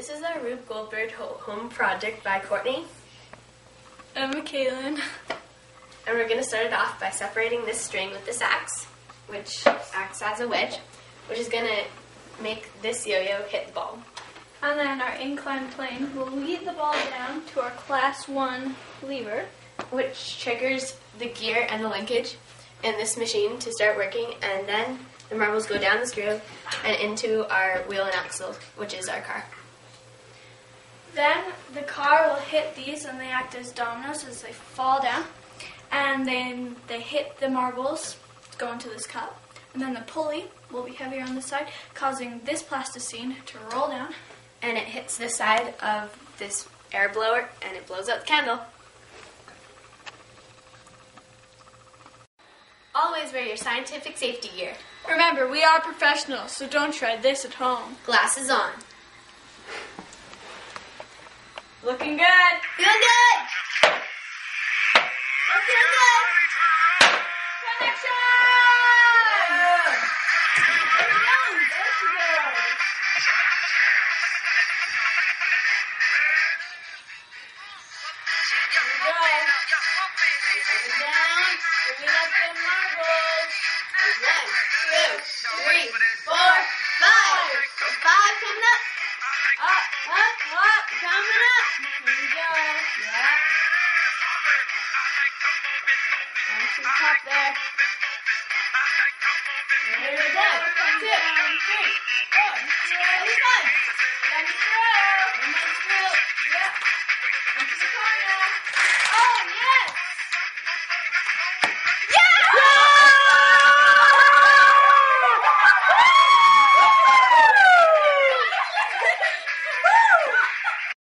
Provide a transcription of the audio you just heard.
This is our Rube Goldberg home project by Courtney. I'm Kaylin. And we're going to start it off by separating this string with this axe, which acts as a wedge, which is going to make this yo-yo hit the ball. And then our inclined plane will lead the ball down to our class one lever. which triggers the gear and the linkage in this machine to start working, and then the marbles go down the screw and into our wheel and axle, which is our car. Then the car will hit these and they act as dominoes as they fall down. And then they hit the marbles, go into this cup. And then the pulley will be heavier on the side, causing this plasticine to roll down. And it hits the side of this air blower and it blows out the candle. Always wear your scientific safety gear. Remember, we are professionals, so don't try this at home. Glasses on. Looking good. Feeling good. Looking good. Connection. Here we go. Here we go. Here we go. Down. Here we go. up, coming up. Here we go. Yeah. Nice and top there.